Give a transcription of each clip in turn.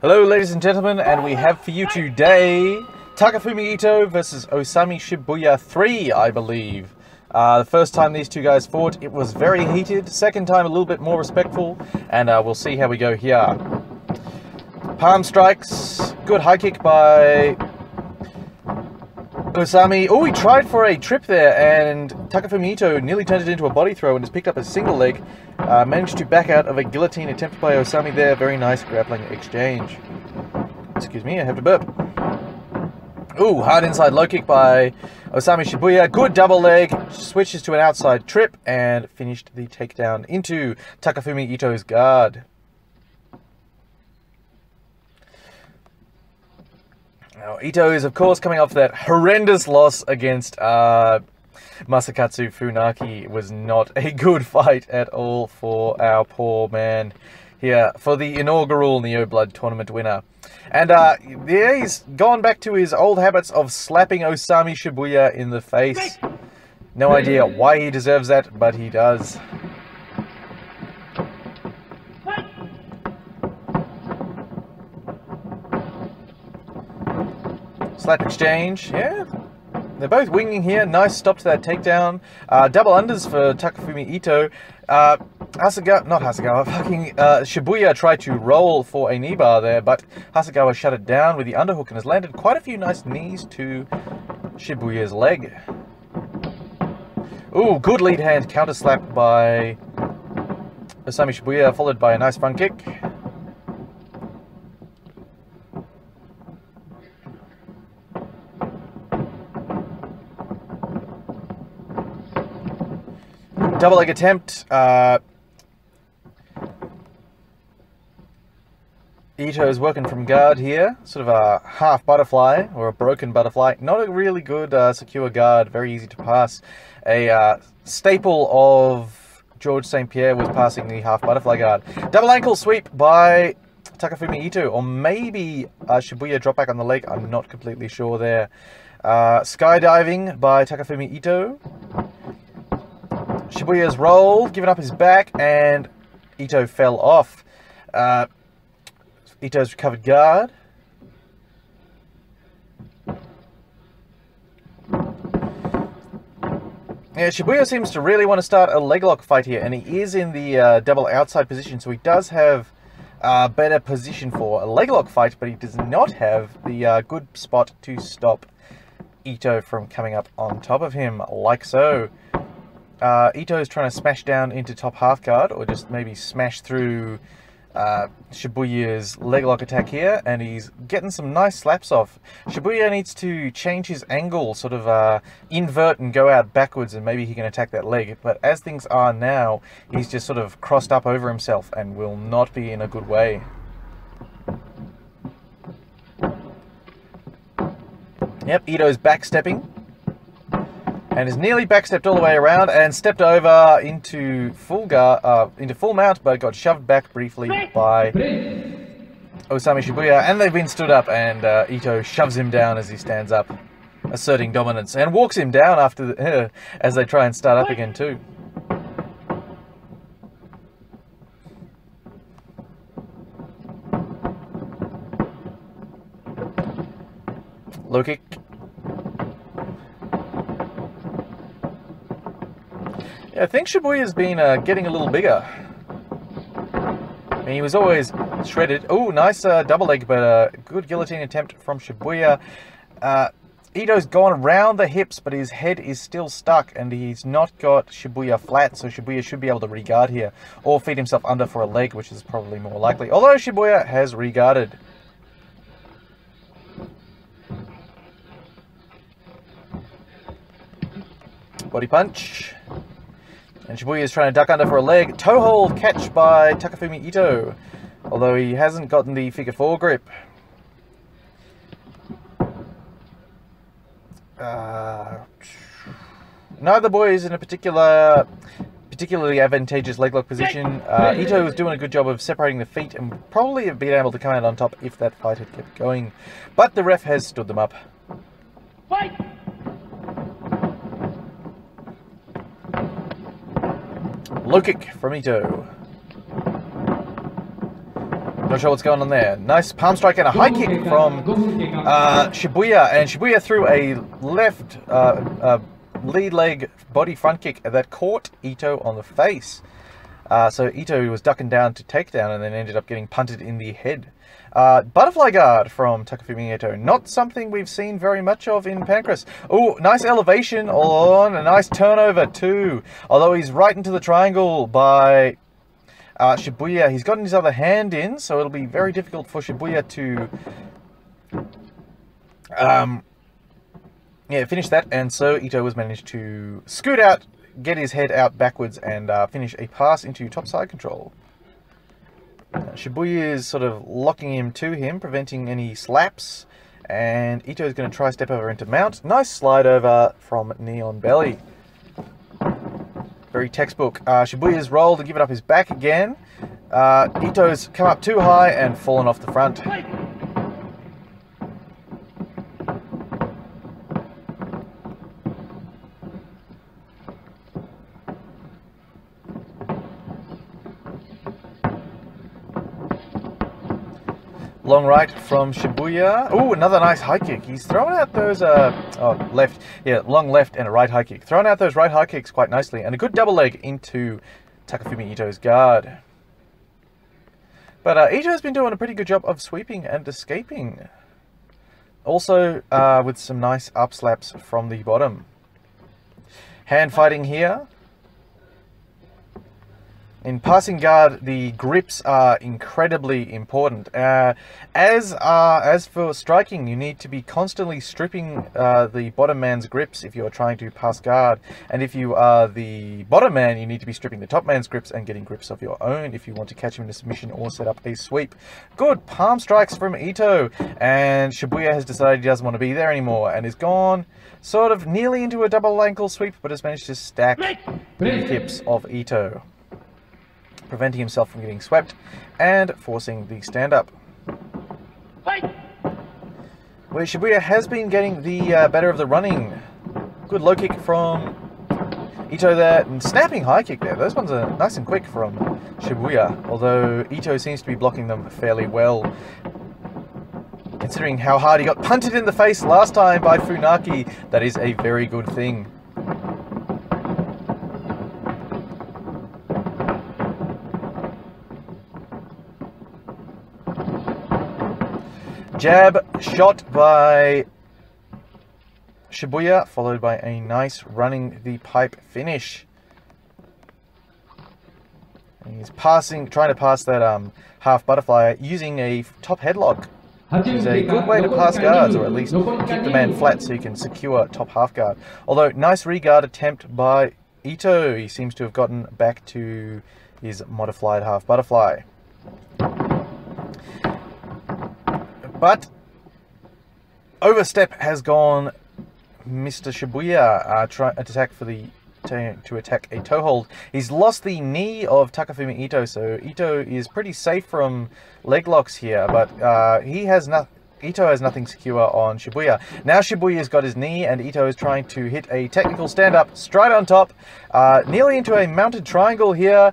Hello, ladies and gentlemen, and we have for you today Takafumi Ito versus Osami Shibuya 3, I believe. Uh, the first time these two guys fought, it was very heated. Second time, a little bit more respectful, and uh, we'll see how we go here. Palm strikes, good high kick by Osami. Oh, he tried for a trip there, and Takafumi Ito nearly turned it into a body throw and has picked up a single leg. Uh, managed to back out of a guillotine attempt by Osami there. Very nice grappling exchange. Excuse me, I have to burp. Ooh, hard inside low kick by Osami Shibuya. Good double leg. Switches to an outside trip and finished the takedown into Takafumi Ito's guard. Now, Ito is, of course, coming off that horrendous loss against uh, Masakatsu Funaki. It was not a good fight at all for our poor man here for the inaugural Neo Blood tournament winner. And uh, yeah, he's gone back to his old habits of slapping Osami Shibuya in the face. No idea why he deserves that, but he does. Slap exchange, yeah. They're both winging here. Nice stop to that takedown. Uh, double unders for Takafumi Ito. Uh, Hasegawa, not Hasegawa, fucking uh, Shibuya tried to roll for a knee bar there, but Hasegawa shut it down with the underhook and has landed quite a few nice knees to Shibuya's leg. Ooh, good lead hand counter slap by Osami Shibuya, followed by a nice front kick. Double leg attempt. Uh, Ito is working from guard here, sort of a half butterfly or a broken butterfly. Not a really good uh, secure guard, very easy to pass. A uh, staple of Georges St. Pierre was passing the half butterfly guard. Double ankle sweep by Takafumi Ito, or maybe uh, Shibuya drop back on the leg. I'm not completely sure there. Uh, skydiving by Takafumi Ito. Shibuya's rolled, given up his back, and Ito fell off. Uh, Ito's recovered guard. Yeah, Shibuya seems to really want to start a leg lock fight here, and he is in the uh, double outside position, so he does have a better position for a leg lock fight, but he does not have the uh, good spot to stop Ito from coming up on top of him, like so. Uh, Ito is trying to smash down into top half guard, or just maybe smash through uh, Shibuya's leg lock attack here, and he's getting some nice slaps off. Shibuya needs to change his angle, sort of uh, invert and go out backwards, and maybe he can attack that leg. But as things are now, he's just sort of crossed up over himself and will not be in a good way. Yep, Ito's backstepping and is nearly backstepped all the way around and stepped over into full guard, uh, into full mount, but got shoved back briefly by Osami Shibuya, and they've been stood up, and uh, Ito shoves him down as he stands up, asserting dominance, and walks him down after the, uh, as they try and start up again too. Low kick Yeah, I think Shibuya's been uh, getting a little bigger. I mean, he was always shredded. Oh, nice uh, double leg, but a uh, good guillotine attempt from Shibuya. Uh, Ito's gone around the hips, but his head is still stuck, and he's not got Shibuya flat, so Shibuya should be able to regard here, or feed himself under for a leg, which is probably more likely. Although Shibuya has regarded. Body punch. And Shibuya is trying to duck under for a leg. Toe hold catch by Takafumi Ito. Although he hasn't gotten the figure four grip. Uh, neither boy is in a particular particularly advantageous leg lock position. Uh, Ito was doing a good job of separating the feet and probably have been able to come out on top if that fight had kept going. But the ref has stood them up. Low kick from Ito. Not sure what's going on there. Nice palm strike and a high kick from uh, Shibuya, and Shibuya threw a left uh, uh, lead leg body front kick that caught Ito on the face. Uh, so Ito was ducking down to take down and then ended up getting punted in the head. Uh, butterfly guard from Takafumi Ito. Not something we've seen very much of in Pancrase. Oh, nice elevation on a nice turnover too. Although he's right into the triangle by uh, Shibuya. He's gotten his other hand in, so it'll be very difficult for Shibuya to um, yeah, finish that. And so Ito was managed to scoot out, get his head out backwards, and uh, finish a pass into top side control. Shibuya is sort of locking him to him, preventing any slaps. And Ito is going to try step over into mount. Nice slide over from Neon Belly. Very textbook. Uh, Shibuya's rolled and given up his back again. Uh, Ito's come up too high and fallen off the front. Long right from Shibuya. Oh, another nice high kick. He's throwing out those, uh, oh, left. Yeah, long left and a right high kick. Throwing out those right high kicks quite nicely. And a good double leg into Takafumi Ito's guard. But uh, Ito's been doing a pretty good job of sweeping and escaping. Also, uh, with some nice up slaps from the bottom. Hand fighting here. In passing guard, the grips are incredibly important. Uh, as uh, as for striking, you need to be constantly stripping uh, the bottom man's grips if you are trying to pass guard. And if you are the bottom man, you need to be stripping the top man's grips and getting grips of your own if you want to catch him in a submission or set up a sweep. Good palm strikes from Ito. And Shibuya has decided he doesn't want to be there anymore and is gone sort of nearly into a double ankle sweep, but has managed to stack the hips of Ito preventing himself from getting swept and forcing the stand-up. Where Shibuya has been getting the uh, better of the running. Good low kick from Ito there, and snapping high kick there. Those ones are nice and quick from Shibuya, although Ito seems to be blocking them fairly well. Considering how hard he got punted in the face last time by Funaki, that is a very good thing. Jab shot by Shibuya, followed by a nice running the pipe finish. And he's passing, trying to pass that um, half butterfly using a top headlock. Is a good way to pass guards, or at least keep the man flat so you can secure top half guard. Although, nice regard attempt by Ito. He seems to have gotten back to his modified half butterfly. But overstep has gone Mr. Shibuya uh, try, attack for the to, to attack a toe hold. He's lost the knee of Takafumi Ito, so Ito is pretty safe from leg locks here, but uh, he has not. Ito has nothing secure on Shibuya. Now Shibuya's got his knee, and Ito is trying to hit a technical stand-up straight on top, uh, nearly into a mounted triangle here.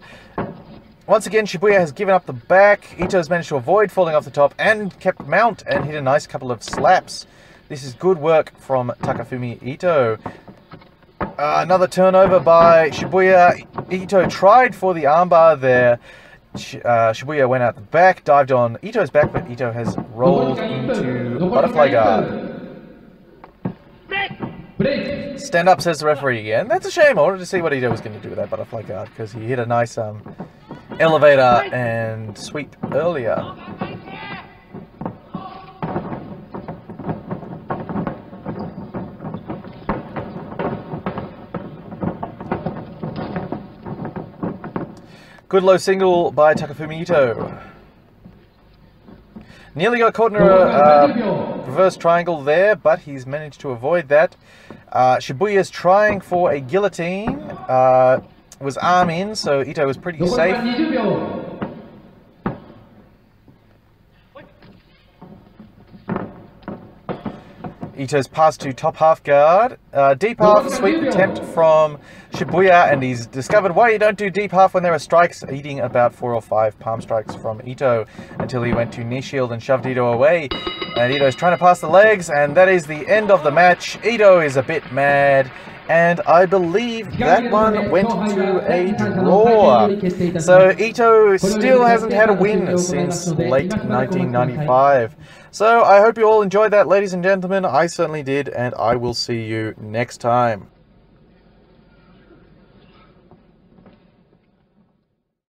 Once again, Shibuya has given up the back. Ito has managed to avoid falling off the top and kept mount and hit a nice couple of slaps. This is good work from Takafumi Ito. Uh, another turnover by Shibuya. Ito tried for the armbar there. Uh, Shibuya went out the back, dived on Ito's back, but Ito has rolled into butterfly guard. Stand up, says the referee again. That's a shame. I wanted to see what Ito was going to do with that butterfly guard because he hit a nice um, elevator and sweep earlier. Good low single by Takafumi Ito. Nearly got caught in a uh, reverse triangle there, but he's managed to avoid that. Uh, Shibuya's trying for a guillotine. Uh, was arm in, so Ito was pretty safe. Ito's pass to top half guard. Uh, deep half sweep attempt from Shibuya, and he's discovered why you don't do deep half when there are strikes, eating about four or five palm strikes from Ito until he went to knee shield and shoved Ito away. And Ito's trying to pass the legs, and that is the end of the match. Ito is a bit mad and I believe that one went to a draw. So Ito still hasn't had a win since late 1995. So I hope you all enjoyed that, ladies and gentlemen. I certainly did, and I will see you next time.